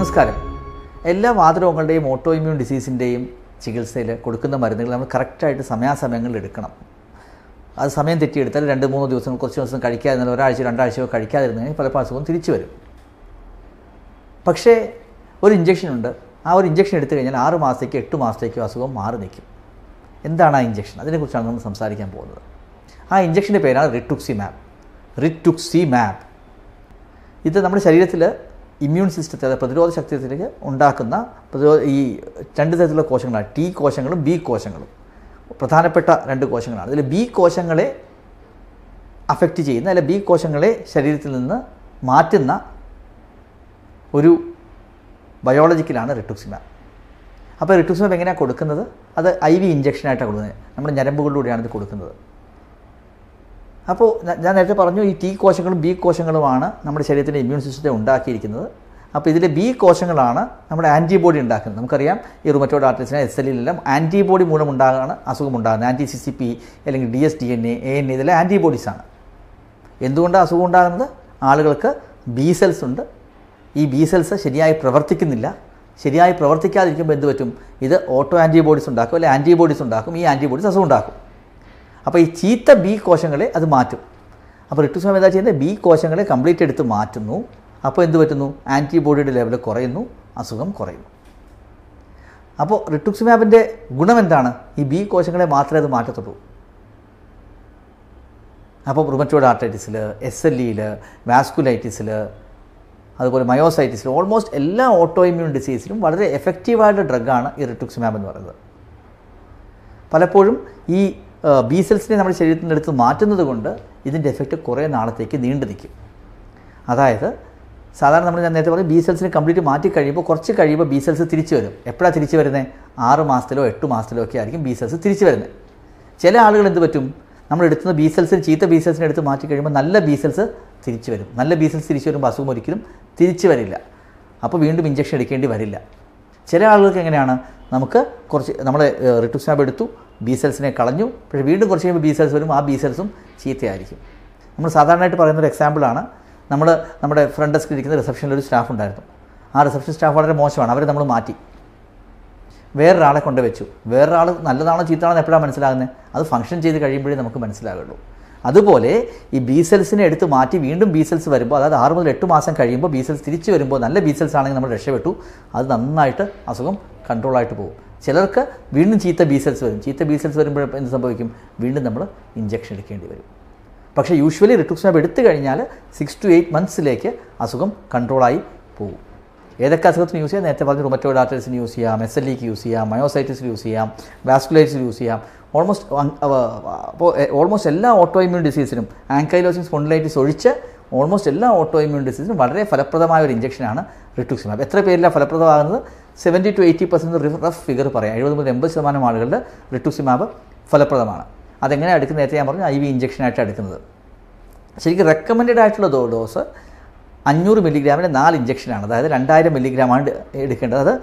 നമസ്കാരം. എല്ലാ വാതരോഗങ്ങളുടെയും auto immune ഡിസീസിന്റെയും ചികിത്സയിൽ കൊടുക്കുന്ന മരുന്നുകൾ നമ്മൾ കറക്റ്റായിട്ട് സമയാസമയങ്ങളിൽ എടുക്കണം. അത് സമയം തെറ്റിയെടുത്താൽ രണ്ട് മൂന്ന് ദിവസം കുറച്ച് ദിവസം കഴിക്കാതിരുന്നാൽ ഒരാഴ്ച രണ്ടാഴ്ചയോ കഴിക്കാതിരുന്നെങ്കിൽ പലപ്പോൾ അസുഖം തിരിച്ചു വരും. പക്ഷേ ഒരു ഇഞ്ചക്ഷനുണ്ട് ആ ഒരു ഇഞ്ചക്ഷൻ എടുത്തു കഴിഞ്ഞാൽ ആറ് മാസത്തേക്ക് എട്ട് മാസത്തേക്കോ അസുഖം മാറി നിൽക്കും. എന്താണ് ആ ഇഞ്ചക്ഷൻ അതിനെക്കുറിച്ചാണ് നമ്മൾ സംസാരിക്കാൻ പോകുന്നത്. ആ ഇഞ്ചക്ഷന്റെ പേരാണ് റിറ്റുക്സി മാപ്പ് റിറ്റുക്സി മാപ്പ് ഇത് നമ്മുടെ ശരീരത്തിൽ ഇമ്മ്യൂൺ സിസ്റ്റത്തെ അതായത് പ്രതിരോധ ശക്തിയിലേക്ക് ഉണ്ടാക്കുന്ന പ്രതിരോധ ഈ രണ്ട് തരത്തിലുള്ള കോശങ്ങളാണ്. ടി കോശങ്ങളും ബി കോശങ്ങളും. പ്രധാനപ്പെട്ട രണ്ട് കോശങ്ങളാണ്. ഇതിൽ ബി കോശങ്ങളെ അഫക്റ്റ് ചെയ്യുന്ന അല്ലെ ബി കോശങ്ങളെ ശരീരത്തിൽ നിന്ന് മാറ്റുന്ന ഒരു ബയോളജിക്കലാണ് റിട്ടുക്സിമാബ് അപ്പോൾ റിട്ടുക്സിമാബ് എങ്ങനെയാണ് കൊടുക്കുന്നത്? അത് ഐ വി ഇഞ്ചക്ഷനായിട്ടാണ് കൊടുക്കുന്നത്. നമ്മുടെ ഞരമ്പുകളിലൂടെയാണ് ഇത് കൊടുക്കുന്നത്. അപ്പോൾ ഞാൻ നേരത്തെ പറഞ്ഞു ഈ ടി കോശങ്ങളും ബി കോശങ്ങളുമാണ് നമ്മുടെ ശരീരത്തിന്റെ ഇമ്മ്യൂൺ സിസ്റ്റത്തെ ഉണ്ടാക്കിയിരിക്കുന്നത്. അപ്പോൾ ഇതിലെ ബി കോശങ്ങളാണ് നമ്മുടെ ആന്റിബോഡി ഉണ്ടാക്കുന്നത്. നമുക്കറിയാം ഈ റുമറ്റോഡ് ആർട്ടിസിന് എസ് എല്ലിലെല്ലാം ആന്റിബോഡി മൂലം ഉണ്ടാകാണ് അസുഖം ഉണ്ടാകുന്നത് ആന്റി സി സി പി അല്ലെങ്കിൽ D S D N A N A ഇതിലെ ആന്റിബോഡീസാണ് എന്തുകൊണ്ടാണ് അസുഖം ഉണ്ടാകുന്നത് ആളുകൾക്ക് ബി സെൽസ് ഉണ്ട്. ഈ ബി സെൽസ് ശരിയായി പ്രവർത്തിക്കുന്നില്ല. ശരിയായി പ്രവർത്തിക്കാതിരിക്കുമ്പോൾ എന്ത് പറ്റും? ഇത് ഓട്ടോ ആന്റിബോഡീസ് ഉണ്ടാക്കും അല്ലെങ്കിൽ ആന്റിബോഡീസ് ഉണ്ടാക്കും ഈ ആന്റിബോഡീസ് അസുഖം ഉണ്ടാക്കും അപ്പോൾ ഈ ചീത്ത ബി കോശങ്ങളെ അത് മാറ്റും. അപ്പോൾ റിട്ടുസ്വാമി എന്താ ചെയ്യുന്നത്? ബി കോശങ്ങളെ കംപ്ലീറ്റ് എടുത്ത് മാറ്റുന്നു. അപ്പോൾ എന്ത് പറ്റുന്നു? ആന്റിബോഡിയുടെ ലെവൽ കുറയുന്നു. അസുഖം കുറയുന്നു. അപ്പോൾ റിട്ടുക്സിമാബിന്റെ ഗുണം എന്താണ്? ഈ ബി കോശങ്ങളെ മാത്രമേ അത് മാറ്റത്തുള്ളൂ. അപ്പോൾ റുമറ്റോഡ് ആർട്ടൈറ്റിസിൽ എസ് എൽ ഇയിൽ വാസ്കുലൈറ്റിസിൽ അതുപോലെ മയോസൈറ്റിസിൽ ഓൾമോസ്റ്റ് എല്ലാ ഓട്ടോ ഇമ്മ്യൂൺ ഡിസീസിലും വളരെ എഫക്റ്റീവായിട്ടുള്ള ഡ്രഗാണ് ഈ റിട്ടുക്സിമാബ് എന്ന് പറയുന്നത്. പലപ്പോഴും ഈ ബി സെൽസിനെ നമ്മുടെ ശരീരത്തിൽ നിന്ന് എടുത്ത് മാറ്റുന്നത് കൊണ്ട് ഇതിന്റെ എഫക്റ്റ് കുറേ നാളത്തേക്ക് നീണ്ടു നിൽക്കും. അതായത് സാധാരണ നമ്മൾ ഞാൻ നേരത്തെ പറഞ്ഞു ബി സെൽസിന് കംപ്ലീറ്റ് മാറ്റി കഴിയുമ്പോൾ കുറച്ച് കഴിയുമ്പോൾ ബി സെൽസ് തിരിച്ചു വരും. എപ്പോഴാണ് തിരിച്ചു വരുന്നത് ആറ് മാസത്തിലോ എട്ട് മാസത്തിലോ ഒക്കെ ആയിരിക്കും ബി സെൽസ് തിരിച്ചു വരുന്നത്. ചില ആളുകൾ എന്ത് പറ്റും? നമ്മൾ എടുത്തുന്ന ബി സെൽസിന് ചീത്ത ബി സെൽസിനെ എടുത്ത് മാറ്റി കഴിയുമ്പോൾ നല്ല ബി സെൽസ് തിരിച്ചു വരും. നല്ല ബി സെൽസ് തിരിച്ചു വരുമ്പോൾ അസുഖം ഒരിക്കലും തിരിച്ചു വരില്ല. അപ്പോൾ വീണ്ടും ഇഞ്ചക്ഷൻ എടുക്കേണ്ടി വരില്ല. ചില ആളുകൾക്ക് എങ്ങനെയാണ്? നമുക്ക് കുറച്ച് നമ്മൾ റിട്ടുസ്നാബ് എടുത്തു. ബി സെൽസിനെ കളഞ്ഞു. പക്ഷേ വീണ്ടും കുറച്ച് കഴിയുമ്പോൾ ബി സെൽസ് വരും. ആ ബി സെൽസും ചീത്തയായിരിക്കും. നമ്മൾ സാധാരണയായിട്ട് പറയുന്നൊരു എക്സാമ്പിളാണ് നമ്മൾ നമ്മുടെ ഫ്രണ്ട് ഡെസ്കിൽ ഇരിക്കുന്ന റിസപ്ഷനിൽ ഒരു സ്റ്റാഫ് ഉണ്ടായിരുന്നു. ആ റിസപ്ഷൻ സ്റ്റാഫ് വളരെ മോശമാണ്. അവരെ നമ്മൾ മാറ്റി. വേറൊരാളെ കൊണ്ട് വെച്ചു. വേറൊരാൾ നല്ലതാണോ ചീത്തയാണോ എപ്പോഴാണ് മനസ്സിലാകുന്നത് അത് ഫംഗ്ഷൻ ചെയ്ത് കഴിയുമ്പോഴേ നമുക്ക് മനസ്സിലാകുള്ളൂ. അതുപോലെ ഈ ബി സെൽസിനെ എടുത്ത് മാറ്റി വീണ്ടും ബി സെൽസ് വരുമ്പോൾ അതായത് ആറ് മുതൽ എട്ട് മാസം കഴിയുമ്പോൾ ബി സെൽസ് തിരിച്ചു വരുമ്പോൾ നല്ല ബി സെൽസ് ആണെങ്കിൽ നമ്മൾ രക്ഷപ്പെട്ടു. അത് നന്നായിട്ട് അസുഖം കൺട്രോളായിട്ട് പോകും. ചിലർക്ക് വീണ്ടും ചീത്ത ബി സെൽസ് വരും. ചീത്ത ബി സെൽസ് വരുമ്പോൾ എന്ത് സംഭവിക്കും? വീണ്ടും നമ്മൾ ഇഞ്ചക്ഷൻ എടുക്കേണ്ടി വരും. പക്ഷേ യൂഷ്വലി റിട്ടുക്സ്നാബ് എടുത്തു കഴിഞ്ഞാൽ സിക്സ് ടു എയ്റ്റ് മന്ത്സിലേക്ക് അസുഖം കൺട്രോളായി പോകും. ഏതൊക്കെ അസുഖത്തിന് യൂസ് ചെയ്യാം? നേരത്തെ പറഞ്ഞ റുമറ്റോഡ് ആർട്ടൈറ്റിസിന് യൂസ് ചെയ്യാം എസ് എൽ ഇക്ക് യൂസ് ചെയ്യാം മയോസൈറ്റിസിന് യൂസ് ചെയ്യാം വാസ്കുലൈറ്റിസിന് യൂസ് ചെയ്യാം. ഓൾമോസ്റ്റ് അപ്പോൾ ഓൾമോസ്റ്റ് എല്ലാ ഓട്ടോ ഇമ്മ്യൂൺ ഡിസീസിനും ആങ്കൈലോസിൻ സ്പോണ്ടിലൈറ്റിസ് ഒഴിച്ച് ഓൾമോസ്റ്റ് എല്ലാ ഓട്ടോ ഇമ്മ്യൂൺ ഡിസീസിനും വളരെ ഫലപ്രദമായ ഒരു ഇഞ്ചക്ഷനാണ് റിട്ടുക്സിമാബ് എത്ര പേരിലാണ് ഫലപ്രദമാകുന്നത്? Seventy to eighty percent rough figure പറയാം. എഴുപത് മുതൽ എൺപത് ശതമാനം ആളുകളുടെ റിട്ടുസിമാബ് ഫലപ്രദമാണ്. അതെങ്ങനെയാണ് എടുക്കുന്നത്? നേരത്തെ ഞാൻ പറഞ്ഞു ഐ വി ഇഞ്ചക്ഷനായിട്ട് എടുക്കുന്നത്. ശരിക്കും റെക്കമെൻഡഡ് ആയിട്ടുള്ള ഡോസ് അഞ്ഞൂറ് മില്ലിഗ്രാമിന്റെ നാല് ഇഞ്ചക്ഷനാണ് അതായത് രണ്ടായിരം മില്ലിഗ്രാമാണ് എടുക്കേണ്ടത്. അത്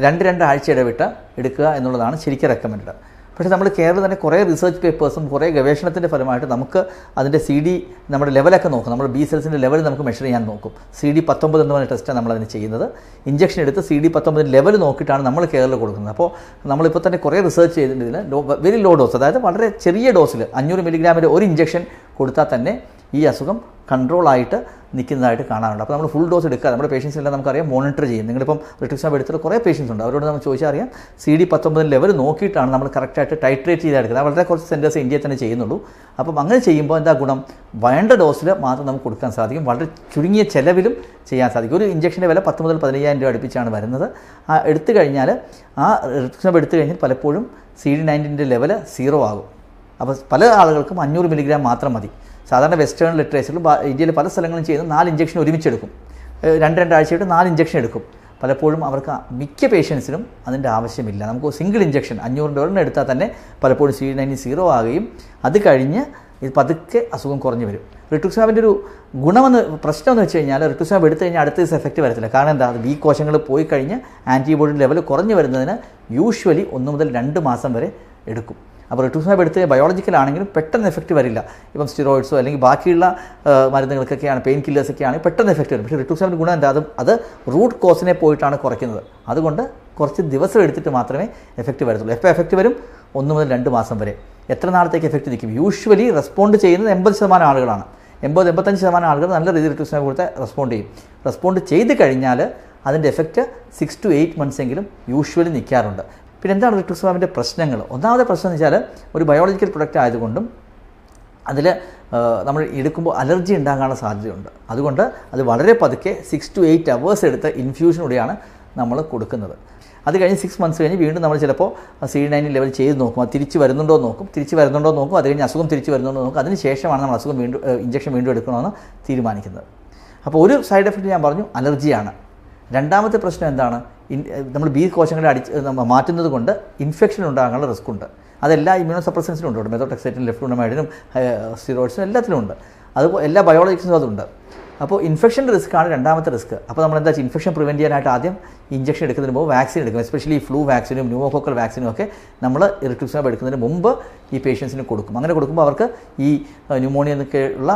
രണ്ട് രണ്ട് ആഴ്ച ഇടവിട്ട് എടുക്കുക എന്നുള്ളതാണ് ശരിക്കും റെക്കമെൻഡ് പക്ഷേ നമ്മൾ കേരളം തന്നെ കുറേ റിസർച്ച് പേപ്പേഴ്സും കുറേ ഗവേഷണത്തിന്റെ ഫലമായിട്ട് നമുക്ക് അതിന്റെ സി ഡി നമ്മുടെ ലെവലൊക്കെ നോക്കും. നമ്മൾ ബി സെൽസിന്റെ ലെവൽ നമുക്ക് മെഷർ ചെയ്യാൻ നോക്കും. സി ഡി പത്തൊമ്പത് എന്ന് പറഞ്ഞ ടെസ്റ്റാണ് നമ്മളതിന് ചെയ്യുന്നത്. ഇഞ്ചക്ഷൻ എടുത്ത് സി ഡി പത്തൊമ്പതിന്റെ ലെവൽ നോക്കിയിട്ടാണ് നമ്മൾ കേരളം കൊടുക്കുന്നത്. അപ്പോൾ നമ്മളിപ്പോൾ തന്നെ കുറേ റിസർച്ച് ചെയ്തിട്ടുണ്ട്. ഇതിന് വെരി ലോ ഡോസ് അതായത് വളരെ ചെറിയ ഡോസിൽ അഞ്ഞൂറ് മില്ലിഗ്രാമിന്റെ ഒരു ഇഞ്ചക്ഷൻ കൊടുത്താൽ തന്നെ ഈ അസുഖം കൺട്രോൾ ആയിട്ട് നിൽക്കുന്നതായിട്ട് കാണാറുണ്ട്. അപ്പോൾ നമ്മൾ ഫുൾ ഡോസ് എടുക്കുക. നമ്മുടെ പേഷ്യൻസ് എല്ലാം നമുക്കറിയാം മോണിറ്റർ ചെയ്യും. നിങ്ങളിപ്പം റിട്ടുക്സാബ് എടുത്തിട്ട് കുറേ പേഷ്യൻസ് ഉണ്ട്. അവരോട് നമ്മൾ ചോദിച്ചാൽ അറിയാം സി ഡി പത്തൊമ്പത് ലെവൽ നോക്കിയിട്ടാണ് നമ്മൾ കറക്റ്റായിട്ട് ടൈട്രേറ്റ് ചെയ്ത് എടുക്കുന്നത്. വളരെ കുറച്ച് സെന്റേഴ്സ് ഇന്ത്യയിൽ തന്നെ ചെയ്യുന്നുള്ളൂ. അപ്പം അങ്ങനെ ചെയ്യുമ്പോൾ എന്താ ഗുണം? വേണ്ട ഡോസിൽ മാത്രം നമുക്ക് കൊടുക്കാൻ സാധിക്കും. വളരെ ചുരുങ്ങിയ ചിലവിലും ചെയ്യാൻ സാധിക്കും. ഒരു ഇഞ്ചക്ഷന്റെ വില പത്ത് മുതൽ പതിനയ്യായിരം രൂപ അടുപ്പിച്ചാണ് വരുന്നത്. എടുത്തു കഴിഞ്ഞാൽ ആ റിട്ടുക്സാബ് എടുത്തു കഴിഞ്ഞാൽ പലപ്പോഴും സി ഡി നയന്റീന്റെ ലെവൽ സീറോ ആകും. അപ്പോൾ പല ആളുകൾക്കും അഞ്ഞൂറ് മില്ലിഗ്രാം മാത്രം മതി. സാധാരണ വെസ്റ്റേൺ ലിറ്ററേച്ചറിൽ ഇന്ത്യയിൽ പല സ്ഥലങ്ങളും ചെയ്യുന്ന നാല് ഇഞ്ചക്ഷൻ ഒരുമിച്ചെടുക്കും. രണ്ട് രണ്ടാഴ്ചയായിട്ട് നാല് ഇഞ്ചക്ഷൻ എടുക്കും. പലപ്പോഴും അവർക്ക് മിക്ക പേഷ്യൻസിനും അതിന്റെ ആവശ്യമില്ല. നമുക്ക് സിംഗിൾ ഇഞ്ചക്ഷൻ അഞ്ഞൂറ് ഡോളറിന് എടുത്താൽ തന്നെ പലപ്പോഴും സി നയന്റി സീറോ ആകുകയും അത് കഴിഞ്ഞ് ഇത് പതുക്കെ അസുഖം കുറഞ്ഞു വരും. റിട്ടുസാബിന്റെ ഒരു ഗുണമെന്ന് പ്രശ്നം എന്ന് വെച്ച് കഴിഞ്ഞാൽ റിട്ടുസാബ് എടുത്തു കഴിഞ്ഞാൽ അടുത്ത ദിവസം എഫക്റ്റ് വരത്തില്ല. കാരണം എന്താ? അത് ബി കോശങ്ങൾ പോയി കഴിഞ്ഞ് ആന്റിബോഡി ലെവൽ കുറഞ്ഞു വരുന്നതിന് യൂഷ്വലി ഒന്ന് മുതൽ രണ്ട് മാസം വരെ എടുക്കും. അപ്പോൾ റിട്ടൂസ്മാബ് എടുത്ത് ബയോളജിക്കലാണെങ്കിലും പെട്ടെന്ന് എഫക്റ്റ് വരില്ല. ഇപ്പം സ്റ്റിറോയിഡ്സോ അല്ലെങ്കിൽ ബാക്കിയുള്ള മരുന്നുകൾക്കൊക്കെയാണ് പെയിൻ കില്ലേഴ്സൊക്കെ ആണെങ്കിൽ പെട്ടെന്ന് എഫക്റ്റ് വരും. പക്ഷേ റിട്ടൂസ്മാബിന്റെ ഗുണം എന്താ? അത് അത് റൂട്ട് കോസിനെ പോയിട്ടാണ് കുറയ്ക്കുന്നത്. അതുകൊണ്ട് കുറച്ച് ദിവസം എടുത്തിട്ട് മാത്രമേ എഫക്റ്റ് വരത്തുള്ളൂ. എപ്പോൾ എഫക്റ്റ് വരും? ഒന്ന് മുതൽ രണ്ട് മാസം വരെ. എത്ര നാളത്തേക്ക് എഫക്റ്റ് നിൽക്കും? യൂഷ്വലി റെസ്പോണ്ട് ചെയ്യുന്നത് എൺപത് ശതമാനം ആളുകളാണ്. എൺപത് എൺപത്തഞ്ച് ശതമാനം ആളുകൾ നല്ല രീതിയിൽ റിട്ടൂസ്മാബ് കൊടുത്ത് റെസ്പോണ്ട് ചെയ്യും. റെസ്പോണ്ട് ചെയ്ത് കഴിഞ്ഞാൽ അതിന്റെ effect six to eight months എങ്കിലും യൂഷ്വലി നിൽക്കാറുണ്ട്. പിന്നെ എന്താണ് റിട്ടുസ്വാമിന്റെ പ്രശ്നങ്ങൾ? ഒന്നാമത്തെ പ്രശ്നം എന്ന് വെച്ചാൽ ഒരു ബയോളജിക്കൽ പ്രൊഡക്റ്റ് ആയതുകൊണ്ടും അതിൽ നമ്മൾ എടുക്കുമ്പോൾ അലർജി ഉണ്ടാകാനുള്ള സാധ്യതയുണ്ട്. അതുകൊണ്ട് അത് വളരെ പതുക്കെ സിക്സ് ടു എയ്റ്റ് അവേഴ്സ് എടുത്ത് ഇൻഫ്യൂഷനോടെയാണ് നമ്മൾ കൊടുക്കുന്നത്. അത് കഴിഞ്ഞ് സിക്സ് മന്ത്സ് കഴിഞ്ഞ് വീണ്ടും നമ്മൾ ചിലപ്പോൾ സി നയൻ ലെവൽ ചെയ്ത് നോക്കും. അത് തിരിച്ച് വരുന്നുണ്ടോ നോക്കും. തിരിച്ച് വരുന്നുണ്ടോ നോക്കും. അത് കഴിഞ്ഞ് അസുഖം തിരിച്ച് വരുന്നുണ്ടോ നോക്കും. അതിന് ശേഷമാണ് നമ്മൾ അസുഖം വീണ്ടും ഇഞ്ചക്ഷൻ വീണ്ടും എടുക്കണമെന്ന് തീരുമാനിക്കുന്നത്. അപ്പോൾ ഒരു സൈഡ് എഫക്റ്റ് ഞാൻ പറഞ്ഞു അലർജിയാണ്. രണ്ടാമത്തെ പ്രശ്നം എന്താണ്? നമ്മൾ ബി കോശങ്ങളെ അടിച്ച് മാറ്റുന്നത് കൊണ്ട് ഇൻഫെക്ഷൻ ഉണ്ടാകാനുള്ള റിസ്ക് ഉണ്ട്. അതെല്ലാ ഇമ്യൂണോ സപ്രസൻസിനും ഉണ്ട്. മെത്തോടെക്സൈറ്റിനും ലെഫ്റ്റുണമൈഡിനും സ്റ്റിറോയിഡ്സിനും എല്ലാത്തിനും ഉണ്ട്. അതുപോലെ എല്ലാ ബയോളജിക്സിനും അതുണ്ട്. അപ്പോൾ ഇൻഫെക്ഷൻ റിസ്ക് ആണ് രണ്ടാമത്തെ റിസ്ക് അപ്പോൾ നമ്മൾ എന്താ ഇൻഫെക്ഷൻ പ്രിവെന്റ് ചെയ്യാനായിട്ട് ആദ്യം ഇഞ്ചക്ഷൻ എടുക്കുന്നതിന് മുമ്പ് വാക്സിൻ എടുക്കും. എസ്പെഷ്യലി ഫ്ലൂ വാക്സിനും ന്യൂമോക്കോക്കൽ വാക്സിനും ഒക്കെ നമ്മൾ ഇറിറ്റുക്സിനാബ് എടുക്കുന്നതിന് മുമ്പ് ഈ പേഷ്യൻസിന് കൊടുക്കും. അങ്ങനെ കൊടുക്കുമ്പോൾ അവർക്ക് ഈ ന്യൂമോണിയ എന്നൊക്കെയുള്ള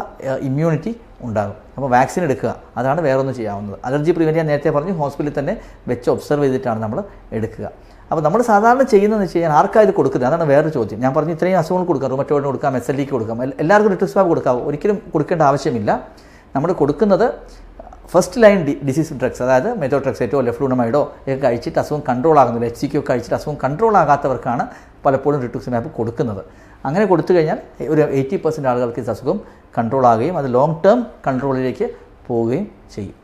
ഇമ്മ്യൂണിറ്റി ഉണ്ടാകും. അപ്പോൾ വാക്സിൻ എടുക്കുക. അതാണ് വേറൊന്നും ചെയ്യാവുന്നത്. അലർജി പ്രിവെന്റ് ചെയ്യാൻ നേരത്തെ പറഞ്ഞു ഹോസ്പിറ്റലിൽ തന്നെ വെച്ച് ഒബ്സർവ് ചെയ്തിട്ടാണ് നമ്മൾ എടുക്കുക. അപ്പോൾ നമ്മൾ സാധാരണ ചെയ്യുന്നതെന്ന് വെച്ച് കഴിഞ്ഞാൽ ആർക്കാ ഇത് കൊടുക്കുന്നത്? അതാണ് വേറൊരു ചോദ്യം. ഞാൻ പറഞ്ഞു ഇത്രയും അസുഖങ്ങൾ കൊടുക്കാം. റുമറ്റോയിഡിന് കൊടുക്കാം എസ് എൽ ഡിക്ക് കൊടുക്കാം. എല്ലാവർക്കും റിട്രിസ്വാബ് കൊടുക്കാം. ഒരിക്കലും കൊടുക്കേണ്ട ആവശ്യമില്ല. നമ്മൾ കൊടുക്കുന്നത് ഫസ്റ്റ് ലൈൻ ഡിസീസ് ഡ്രഗ്സ് അതായത് മെത്തോട്രക്സേറ്റോ ലെഫ്ലൂണമൈഡോ ഒക്കെ കഴിച്ചിട്ട് അസുഖം കൺട്രോൾ ആകുന്നില്ല എച്ച് സിക്കോ കഴിച്ചിട്ട് അസുഖം കൺട്രോൾ ആകാത്തവർക്കാണ് പലപ്പോഴും റിട്ടുക്സിമാബ് കൊടുക്കുന്നത്. അങ്ങനെ കൊടുത്തു കഴിഞ്ഞാൽ ഒരു എയ്റ്റി പെർസെന്റ് ആളുകൾക്ക് ഈ അസുഖം കൺട്രോൾ ആകുകയും അത് ലോങ് ടേം കൺട്രോളിലേക്ക് പോവുകയും ചെയ്യും.